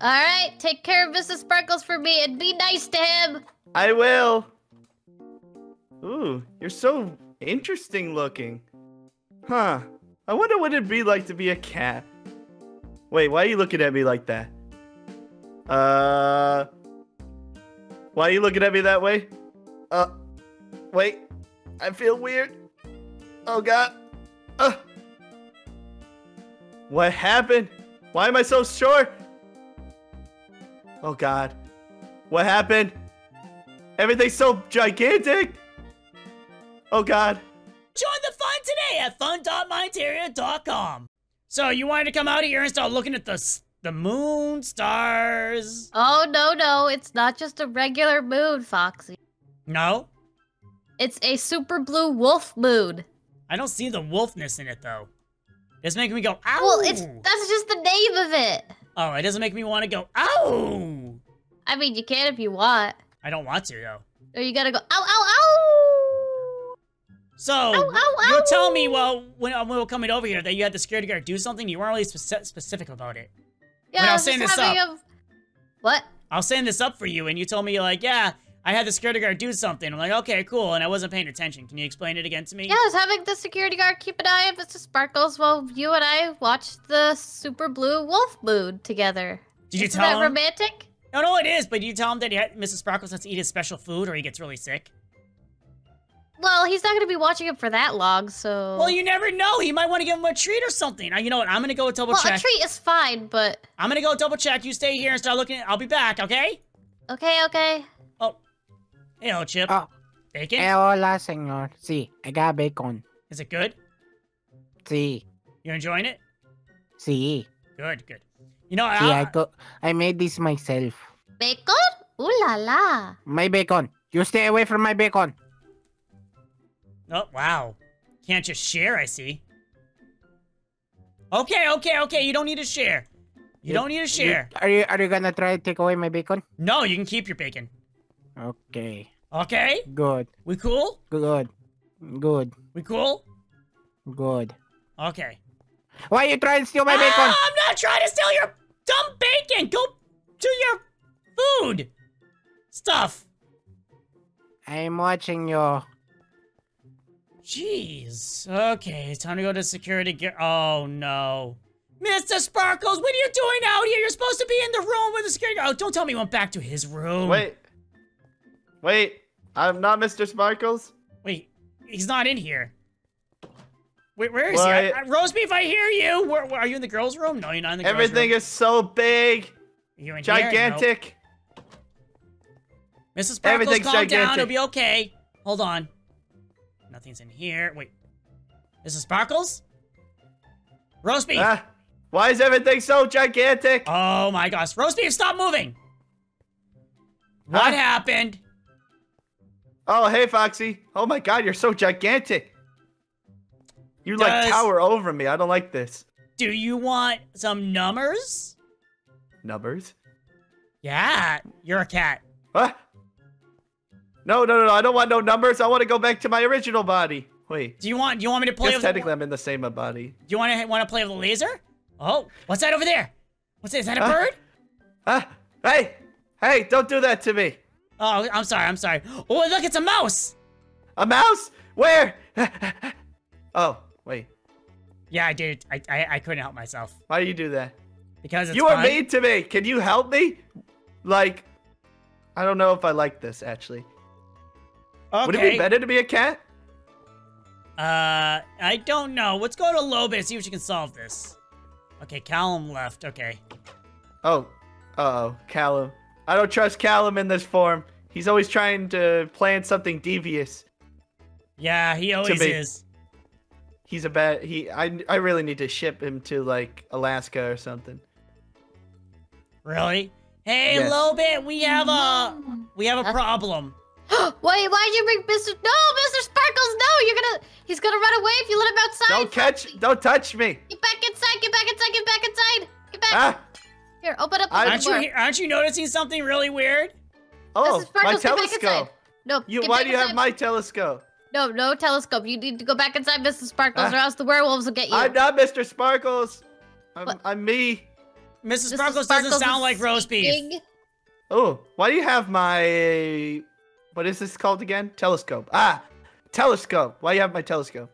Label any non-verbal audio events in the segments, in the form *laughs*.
All right, take care of Mrs. Sparkles for me and be nice to him. I will. Ooh, you're so interesting looking. Huh. I wonder what it'd be like to be a cat. Wait, why are you looking at me like that? Uh. Why are you looking at me that way? Uh. Wait. I feel weird. Oh god. Uh. What happened? Why am I so short? Oh god. What happened? Everything's so gigantic. Oh god. Join the fun today at fun.mineteria.com. So you wanted to come out here and start looking at the s- the moon, stars? Oh, no, no. It's not just a regular moon, Foxy. No, It's a super blue wolf moon. I don't see the wolfness in it though. It's making me go ow. Well, it's that's just the name of it. Oh, it doesn't make me want to go ow. I mean, you can if you want. I don't want to though. Or you gotta go, ow, ow, ow! So Ow, ow, you ow! tell me, well, when, uh, when we were coming over here, that you had the security guard do something. You weren't really speci- specific about it. Yeah, When I I was was saying this having a... What? I was saying this up for you, and you told me like, yeah, I had the security guard do something. I'm like, okay, cool, and I wasn't paying attention. Can you explain it again to me? Yeah, I was having the security guard keep an eye on Mr. Sparkles while you and I watched the super blue wolf moon together. Did you Isn't tell that him? romantic? No, no, it is. But did you tell him that he had, Mrs. Sparkles has to eat his special food, or he gets really sick? Well, he's not gonna be watching it for that long, so... Well, you never know. He might want to give him a treat or something. You know what? I'm gonna go double Well, a treat is fine, but... I'm gonna go double check. You stay here and start looking. I'll be back. Okay? Okay, okay. Hey, old Chip. Oh. Bacon? Eh, hola, senor. Sí, I got bacon. Is it good? Sí, You enjoying it? sí. Good, good. You know, Sí, I, I, co- I made this myself. Bacon? Ooh la la. My bacon. You stay away from my bacon. oh wow, can't just share. I see. Okay, okay, okay. You don't need to share. You don't need to share. Are you are you gonna try to take away my bacon? No, you can keep your bacon. Okay. Okay, Good. we cool? Good. Good. We cool? Good. Okay. Why are you trying to steal my bacon? Ah, I'm not trying to steal your dumb bacon. Go to your food stuff. I'm watching you. Jeez. Okay, it's time to go to security gear. Oh no. Mr. Sparkles, what are you doing out here? You're supposed to be in the room with the security guard. Oh, don't tell me he went back to his room. Wait. Wait. I'm not Mr. Sparkles. Wait, he's not in here. Wait, where is Well, he? I- I, Roast beef, I hear you. Where, where, are you in the girls' room? No, you're not in the girls' Everything room. is so big, you in gigantic. Mrs. Sparkles, Everything's calm down. It'll be okay. Hold on. Nothing's in here. Wait. Mrs. Sparkles? Roast beef. Ah, why is everything so gigantic? Oh my gosh. Roast beef, stop moving. What Huh? happened? Oh, hey, Foxy. Oh my god, you're so gigantic. You like tower over me. I don't like this. Do you want some numbers? Numbers? Yeah, you're a cat. What? No, no, no, no. I don't want no numbers. I want to go back to my original body. Wait. Do you want do you want me to play with technically I'm in the same body. Do you want to want to play with the laser? Oh, what's that over there? What's that? Is that a Huh? bird? Ah, hey, hey, don't do that to me. Oh, I'm sorry. I'm sorry. Oh, look, it's a mouse. A mouse? Where? *laughs* oh, wait. Yeah, I did. I I, I couldn't help myself Why do you do that? because it's you are fun. mean to me. Can you help me? Like, I don't know if I like this actually. Okay. Would it be better to be a cat? Uh, I don't know. Let's go to Lobit and see if she can solve this. Okay, Callum left. Okay. Oh, uh oh, Callum. I don't trust Callum in this form. He's always trying to plan something devious. Yeah, he always be- is. He's a bad. He. I. I really need to ship him to like Alaska or something. Really? Hey, Yes. Lobit, we have a we have a problem. *gasps* Wait, why'd you bring Mr. No, Mr. Sparkles, no! You're gonna... He's gonna run away if you let him outside! Don't catch. Don't touch me. Get back inside, get back inside, get back inside! Get back! Ah. Here, open up the I- Aren't you door. aren't you noticing something really weird? Oh, Mrs. Sparkles, my telescope. inside. No, You. Why do you have my telescope? No, no telescope. You need to go back inside, Mrs. Sparkles, Ah. or else the werewolves will get you. I'm not Mr. Sparkles. I'm. What? I'm me. Mrs. Mrs. Sparkles doesn't sound like roast beef. speaking. Oh, why do you have my what is this called again? Telescope. Ah, telescope. Why do you have my telescope?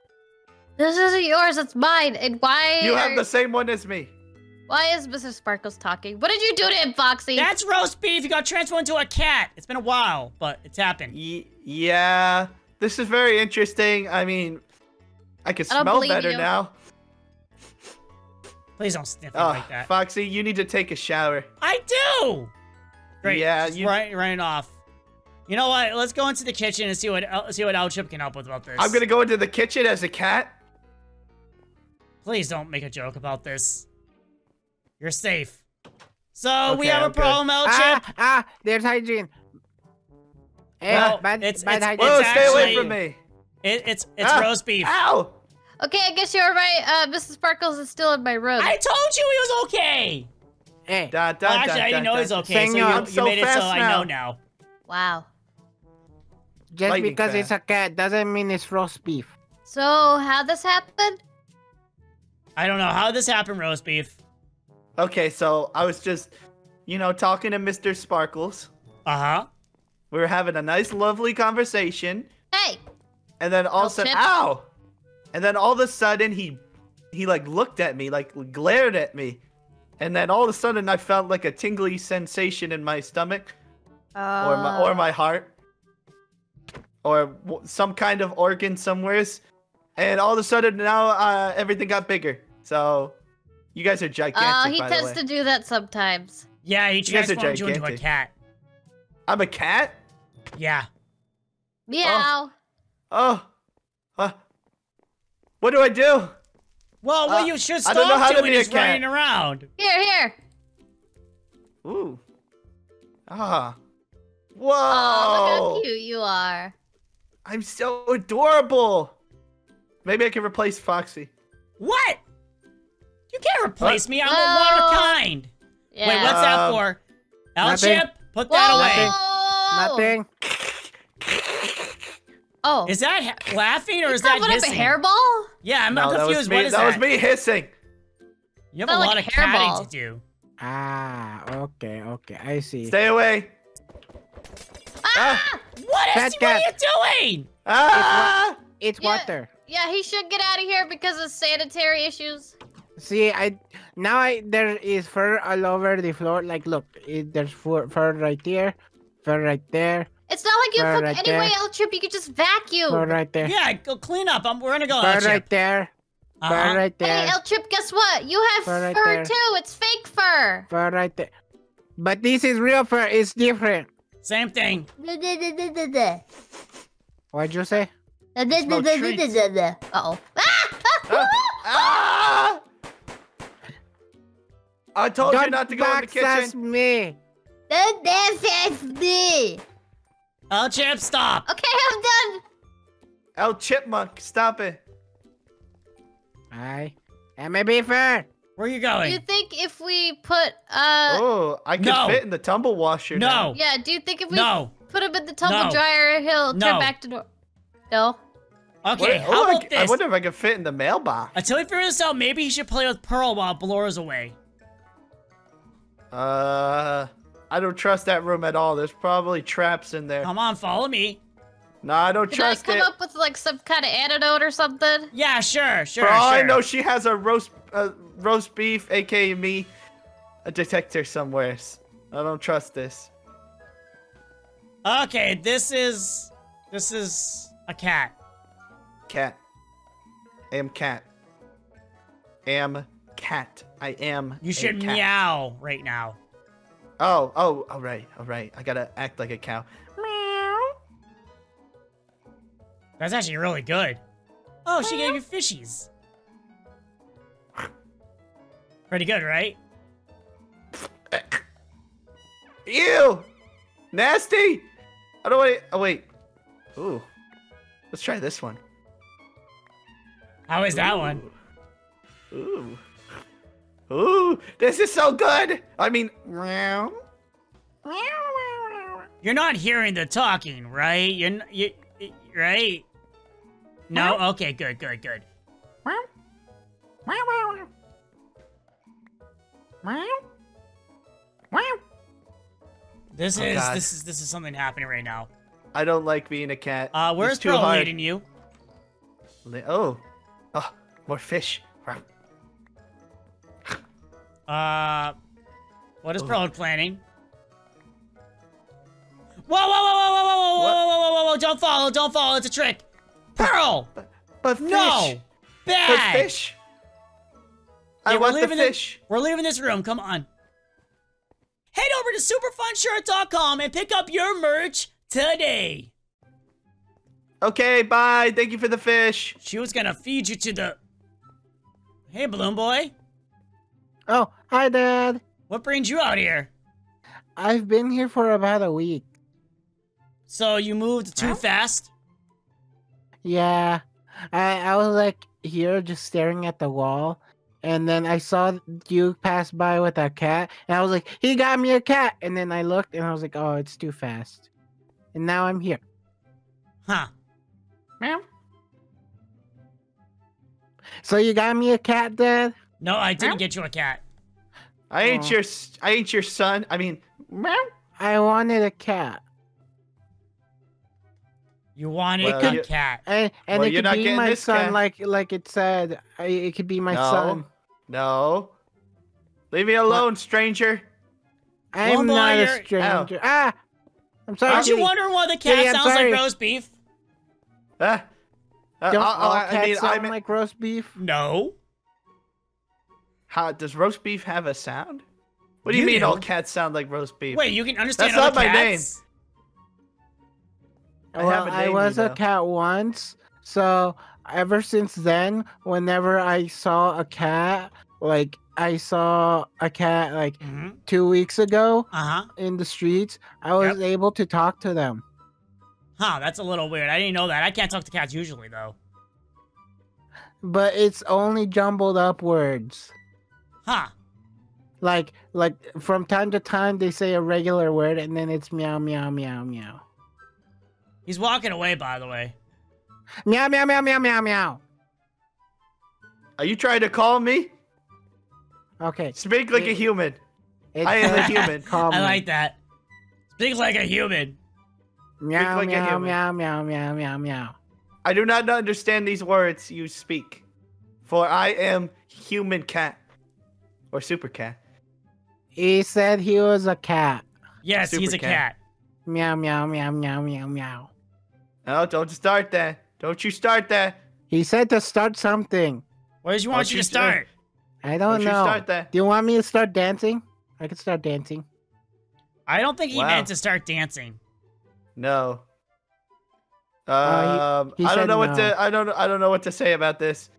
This isn't yours, it's mine. And why You have the same one as me. Why is Mr. Sparkles talking? What did you do to him, Foxy? That's roast beef. He got transformed into a cat. It's been a while, but it's happened. Y- yeah, this is very interesting. I mean, I can I smell better you. now. Please don't sniff it Oh, ah, like that. Foxy, you need to take a shower. I do. Great. Yeah, just you- right, right off. You know what? Let's go into the kitchen and see what El- see what El Chip can help with about this. I'm gonna go into the kitchen as a cat. Please don't make a joke about this. You're safe. So we have a I'm good. problem, El Chip. Ah, ah, there's hygiene. Hey, Well, bad, it's- bad it's- hygiene. Whoa, It's stay away from me. It, it's it's Ah, roast beef. Ow! okay, I guess you're right. Uh, Mrs. Sparkles is still in my room. I told you he was okay. Hey, Da, da, Well, actually, da, I didn't da, know da. he's okay. So you, you I'm so made it so fast I know now. Wow. just lightning because fast. it's a cat doesn't mean it's roast beef. So, how this happened? I don't know how this happened, roast beef. Okay, so I was just, you know, talking to Mr. Sparkles. Uh huh. We were having a nice, lovely conversation, Hey, and then all of a sudden, ow! And then all of a sudden, he, he like looked at me, like glared at me, and then all of a sudden, I felt like a tingly sensation in my stomach, or my or my heart, or w- some kind of organ somewheres, and all of a sudden now uh, everything got bigger. So, you guys are gigantic. Oh, he by the tends way. to do that sometimes. Yeah, he guys are transformed you into a cat. I'm a cat. Yeah. Meow. Oh, uh, what do I do? Well, what Uh, you should I stop don't know how to doing be a is cat. running around. Here, here. Ooh, ah, Whoa. Oh, look how cute you are. I'm so adorable. Maybe I can replace Foxy. What? You can't replace me. I'm Well- a one of a kind. Yeah. Wait, what's that Um, for? El. Chip, put that Whoa! away. Nothing. Oh. Is that ha- laughing or you is that carving up a hairball? Yeah, I'm no, not confused. What is that that? was me hissing. You have Felt a like lot a of catting to do. Ah, okay, okay. I see. Stay away. Ah! What is? Cat, What are you doing? Ah! It's Yeah. water. Yeah, he should get out of here because of sanitary issues. See, I now I there is fur all over the floor. Like, look, it, there's fur, fur right here, fur right there, It's not like you Fur fuck right anyway, there. El Chip. You could just vacuum. fur right there, Yeah, go clean up. I'm, we're gonna go. Fur Chip. right there, Uh-huh. fur right Hey, there, El Chip, guess what? You have Fur right fur there. too. It's fake fur. fur right there. But this is real fur. It's different. Same thing. What'd you say? *laughs* Smell treats. Uh-oh. *laughs* Ah! Ah! I told you Don't not to go in the backsass kitchen. me. This is me. El Chip, stop. Okay, I'm done. El Chipmunk, stop it. I am a beaver. Where are you Do going? you think if we put, uh, oh, I can no. fit in the tumble washer now. No. yeah, do you think if we No. put him in the tumble No. dryer, he'll turn back to normal? No? Okay, What- how oh, I, about I this? wonder if I could fit in the mailbox. Until we figure this out, maybe he should play with Pearl while Ballora's away. Uh, I don't trust that room at all. There's probably traps in there. Come on, follow me. No, I don't trust it. Can I come it. up with like some kind of antidote or something? Yeah, sure, sure, For all I know, she has a roast, uh, roast beef, aka me, a detector somewhere. I don't trust this. Okay, this is this is a cat. Cat. Am cat. Am cat. I am. You should meow right now. Oh, oh, all right, all right. I gotta act like a cow. Meow. That's actually really good. Oh, she gave you fishies. Pretty good, right? Ew! Nasty! I don't want to. Oh, wait. Ooh. Let's try this one. How is that one? Ooh. Ooh. This is so good! I mean. You're not hearing the talking, right? You're n- you, right? No. Okay. Good. Good. Good. This Oh, is God. this is this is something happening right now. I don't like being a cat. Uh, where's Pearl leading you? Oh, oh, more fish. Uh, what is Oh. Pearl planning? Whoa, whoa, whoa, whoa, whoa, whoa, whoa, What? whoa, whoa, whoa, whoa, whoa, don't follow, don't follow, it's a trick. Pearl! But fish. No! But Bad! fish. I Yeah, want the fish. We're leaving this room, come on. Head over to superfunshirt.com and pick up your merch today. Okay, bye. Thank you for the fish. She was gonna feed you to the... Hey, Balloon Boy. Oh, hi, Dad. What brings you out here? I've been here for about a week. So you moved too fast? Yeah, I I was like here just staring at the wall, and then I saw you pass by with a cat, and I was like, he got me a cat, and then I looked and I was like, oh, it's too fast, and now I'm here. Huh. Meow. So you got me a cat, Dad? No, I didn't get you a cat. I ain't Aw. your. I ain't your son. I mean, meow. I wanted a cat, You wanted Well, a you- cat. and and Well, it you're could not be my son, cat. like like it said. I, it could be my no, son. no. Leave me alone, stranger. I'm boy, not a stranger. Ah, I'm sorry. Aren't you Kitty. wondering why the cat I'm sounds like roast beef? Ah. Uh, Don't uh, all uh, cats I mean, sound I mean, like roast beef? No. How, does roast beef have a sound? What do you, You mean do. all cats sound like roast beef? Wait, you can understand That's other not my name. cats? I well, have a I was you a cat once, so ever since then, whenever I saw a cat, like I saw a cat like Mm-hmm. two weeks ago Uh-huh. in the streets, I was able to talk to them. Huh, that's a little weird. I didn't know that. I can't talk to cats usually, though. But it's only jumbled up words. Huh. Like like from time to time they say a regular word and then it's meow meow meow meow. He's walking away, by the way. Meow meow meow meow meow meow. Are you trying to call me? Okay. Speak like a human. It's, I am a *laughs* human. Call I me. like that. Speak like a human. meow like a meow human. meow meow meow meow meow. I do not understand these words you speak, for I am human cat, or super cat. He said he was a cat. Yes, he's a cat. cat. Meow meow meow meow meow meow. No, don't start that. Don't you start that. He said to start something. Where does he want you you to do start? I Don't don't, you know. start that. Do you want me to start dancing? I can start dancing. I don't think he Wow. meant to start dancing. No. Uh, Um, he I don't said know what to. I don't. I don't know what to say about this.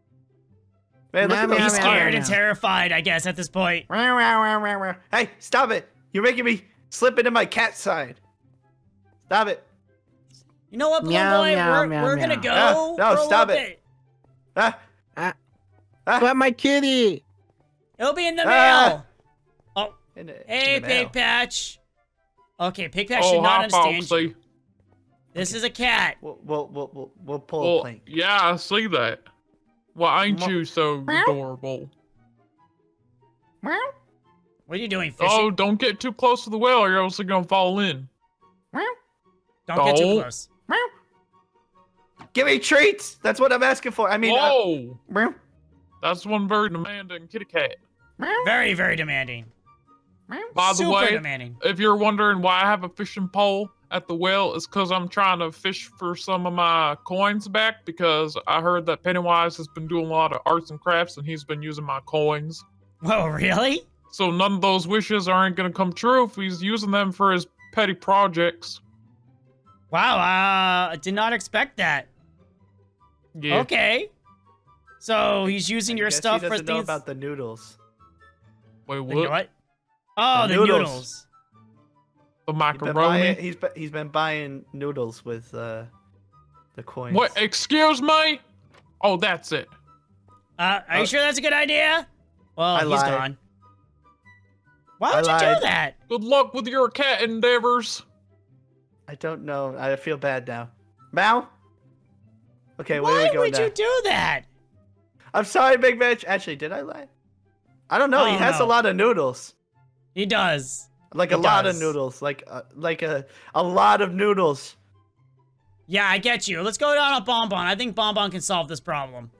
Man, look Meow, at those He's meow, scared meow. and terrified, I guess, at this point. Hey, stop it! You're making me slip into my cat side. Stop it! You know what, Blue Meow, Boy? meow, we're meow, we're gonna go. Ah, no, for a stop it. Ah! Ah. Ah! But my kitty. It'll be in the Ah. mail. Oh, In the- hey, in the mail. Pig Patch. Okay, Pig Patch should Oh, not hi, understand you. Foxy. This is a cat. We'll we'll we'll we'll, we'll pull a plank. yeah, I see that. Why ain't Mo- you so adorable? What are you doing, fishing? Oh, don't get too close to the well or you're also gonna fall in. Don't get too oh. close. Give me treats. That's what I'm asking for. I mean, uh, Whoa! meow, That's one very demanding kitty cat. Very, very demanding. By the way, demanding. if you're wondering why I have a fishing pole at the well, is because I'm trying to fish for some of my coins back because I heard that Pennywise has been doing a lot of arts and crafts and he's been using my coins. Whoa, really? So none of those wishes aren't gonna come true if he's using them for his petty projects. Wow, uh, I did not expect that. Yeah. Okay. So he's using I your guess stuff he for doesn't know things. about the noodles. Wait, The what? what? Oh, The the, noodles. noodles. The He's been macaroni? buying. He's been, he's been buying noodles with uh, the coins. What? Excuse me? Oh, that's it. Uh, are you Uh, sure that's a good idea? Well, I he's lied. gone. Why I would you lied. do that? Good luck with your cat endeavors. I don't know. I feel bad now. Mal. Okay, where Why are we going would now? you do that? I'm sorry, Pig Patch. Actually, did I lie? I don't know. I he has know. a lot of noodles. He does. Like It a lot of noodles. Like uh, like a a lot of noodles. Yeah, I get you. Let's go down on Bonbon. I think Bonbon can solve this problem.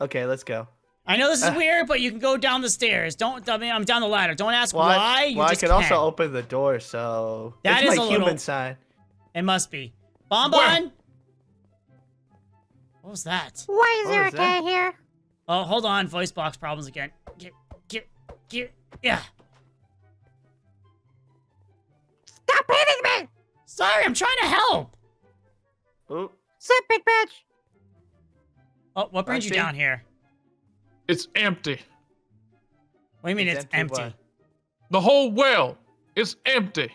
Okay, let's go. I know this is Uh. *laughs* weird, but you can go down the stairs. Don't. I mean, I'm down the ladder. Don't ask Well, why. I, you well, I just could can. also open the door, so That it's is my a human little- side. It must be. Bonbon. What was that? Why is What there a was that? here? Oh, hold on. Voice box problems again. Get, get, get. Yeah. Stop hitting me! Sorry, I'm trying to help. Ooh, Sit, Pig Patch! Oh, what brings you down here? It's empty. What do you mean It's it's, empty empty? The whole well is empty.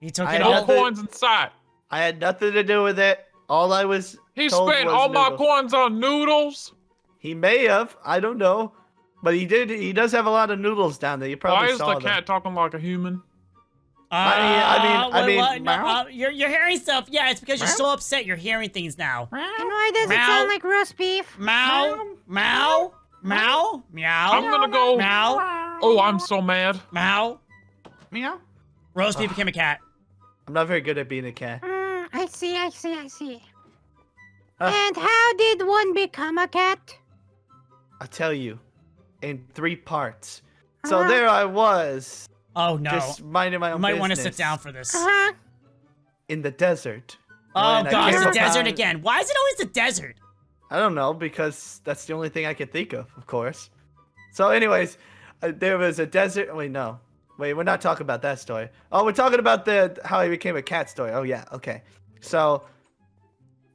You took I it had No all. nothing- coins inside. I had nothing to do with it. All I was He told spent was all my noodles. coins on noodles. He may have. I don't know. But he did. He does have a lot of noodles down there. You probably Why is saw the them. cat talking like a human? I mean- I mean- Uh, I mean, what? No, uh, you're you're hearing stuff. Yeah, it's because you're so upset. You're hearing things now. And why does it sound like roast beef? Meow, meow, meow, meow, I'm gonna go. meow, Oh, I'm so mad. meow. Meow. Roast beef became a cat. I'm not very good at being a cat. Mm, I see, I see, I see. Uh. and how did one become a cat? I'll tell you, in three parts. So Uh-huh. there I was, Oh no, just minding my you own might want to sit down for this. Uh-huh. in the desert. Oh When I god, it's the upon- desert again. Why is it always the desert? I don't know because that's the only thing I could think of, of course. So, anyways, uh, there was a desert. Wait, no, wait, we're not talking about that story. Oh, we're talking about the how he became a cat story. Oh yeah, okay. So,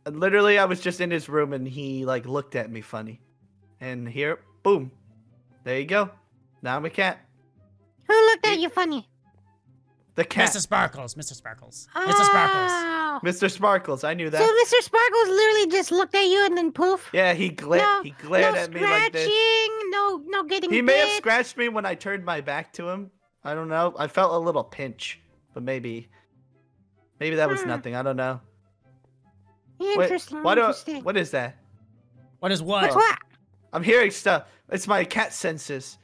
literally, I was just in his room and he like looked at me funny, and here, boom, there you go. Now I'm a cat. Who looked at you funny? The cat, Mr. Sparkles, Mr. Sparkles, Mr. Sparkles. Oh. Mr. Sparkles. I knew that. So Mr. Sparkles literally just looked at you and then poof. yeah, he glared. no, he glared no at me scratching, like this. no, no getting He may have scratched me when I turned my back to him. I don't know. I felt a little pinch, but maybe, maybe that was Hmm. nothing. I don't know. Wait, Interesting. why do? interesting. What is that? What is what? What's what? I'm hearing stuff. It's my cat senses.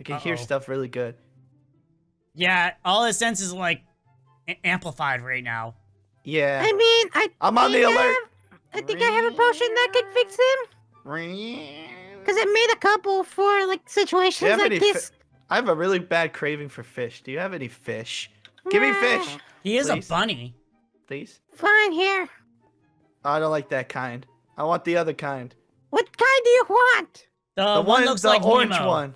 I can hear Uh-oh. stuff really good. Yeah, all his senses are like amplified right now. Yeah. I mean, I. I'm on the alert. have- I think I have a potion that could fix him. Cause I made a couple for like situations like any fi- this. I have a really bad craving for fish. Do you have any fish? Give me fish, He is Please. a bunny. please. Fine here. Oh, I don't like that kind. I want the other kind. What kind do you want? The, the one, one, looks the like orange Nemo. one.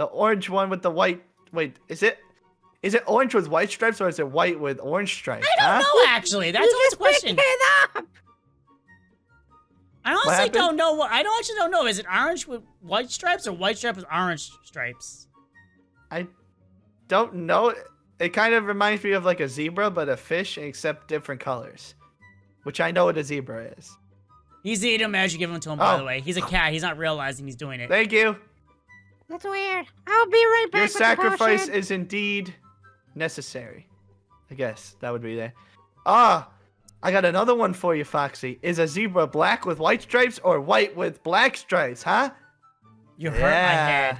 The orange one with the white. Wait, is it? Is it orange with white stripes or is it white with orange stripes? I don't huh? know actually. That's always a question. I honestly don't know what. I don't actually don't know. Is it orange with white stripes or white stripe with orange stripes? I don't know. It kind of reminds me of like a zebra, but a fish, except different colors. Which I know what a zebra is. He's eating them as you give them to him. By Oh. the way, he's a cat. He's not realizing he's doing it. Thank you. That's weird. I'll be right back. Your with sacrifice potion. is indeed necessary. I guess that would be there. Ah, I got another one for you, Foxy. Is a zebra black with white stripes or white with black stripes, huh? You hurt my head.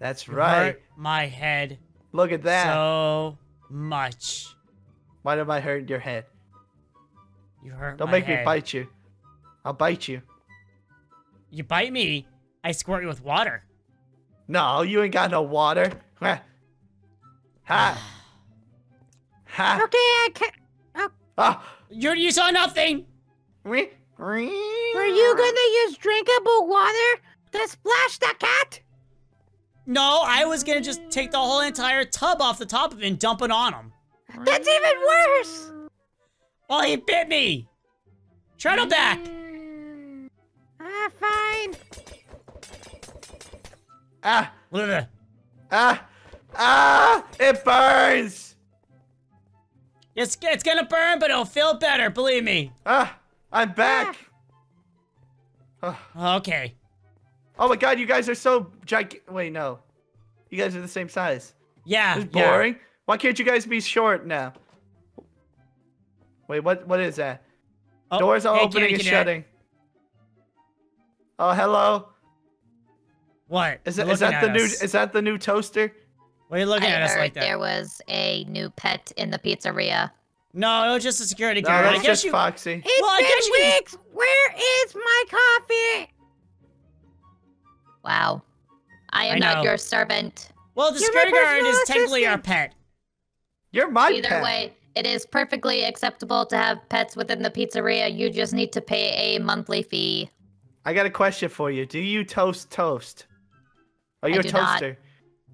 That's You right. hurt my head Look at that. so much. Why did I hurt your head? You hurt my body. Don't my make head. me bite you. I'll bite you. You bite me, I squirt you with water. No, you ain't got no water. Ha. Ha. Ha. Okay, I can. Ah. You you saw nothing. Wee. Were you gonna use drinkable water to splash the cat? No, I was gonna just take the whole entire tub off the top of it and dump it on him. That's even worse. Well, he bit me. Turn him back. Ah, fine. Ah. Ugh. Ah. Ah. It burns. It's it's gonna burn, but it'll feel better. Believe me. Ah. I'm back. Ah. *sighs* Okay. Oh my god, you guys are so gig. Wait, no. You guys are the same size. Yeah. This is yeah. boring. Why can't you guys be short now? Wait, what? What is that? Oh, Doors are hey, opening kitty, and kitty. shutting. Oh, hello. What? Is You're that is that the at new us. is that the new toaster? Why are you looking I at us like that? there was a new pet in the pizzeria. No, it was just a security No, guard. I that's guess just you. Foxy. It's Well, I been guess you- Where is my coffee? Wow. I am I not your servant. Well, the You're security guard is personal technically our pet. You're my Either pet. way, it is perfectly acceptable to have pets within the pizzeria. You just need to pay a monthly fee. I got a question for you. Do you toast toast? Are you I a do not. toaster?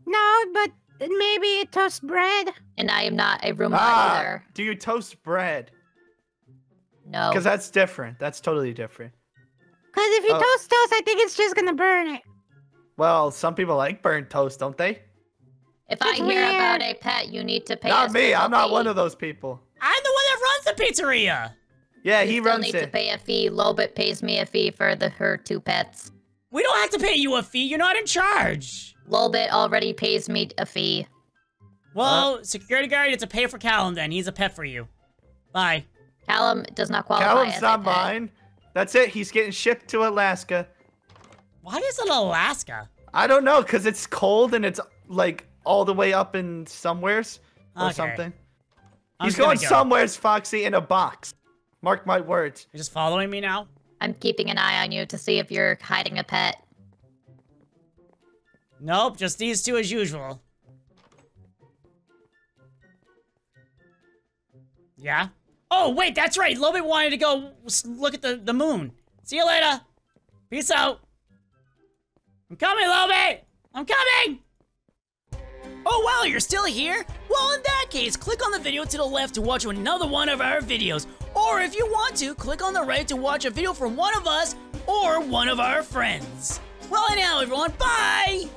No, but maybe a toast bread. And I am not a Roomba Ah, either. do you toast bread? No. Because that's different. That's totally different. Cause if you Oh. toast toast, I think it's just gonna burn it. Well, some people like burnt toast, don't they? If I It's hear about a pet, you need to pay Not a me. I'm not fee. one of those people. I'm the one that runs the pizzeria. Yeah, You he still runs need to pay a fee. Lobit pays me a fee for the her two pets. We don't have to pay you a fee. You're not in charge. Lobit already pays me a fee. Well, security guard, you have to pay for Callum then. He's a pet for you. Bye. Callum does not qualify Callum's as not a pet. mine. That's it. He's getting shipped to Alaska. Why is it Alaska? I don't know, cause it's cold and it's like all the way up in somewheres or Okay. something. I'm He's gonna going go. somewheres, Foxy, in a box. Mark my words. You're just following me now? I'm keeping an eye on you to see if you're hiding a pet. Nope, just these two as usual. Yeah? Oh, wait, that's right. Lobit wanted to go look at the, the moon. See you later. Peace out. I'm coming, Lobit! I'm coming! Oh, wow, you're still here? Well, in that case, click on the video to the left to watch another one of our videos. Or if you want to, click on the right to watch a video from one of us or one of our friends. Well, anyhow, everyone, bye!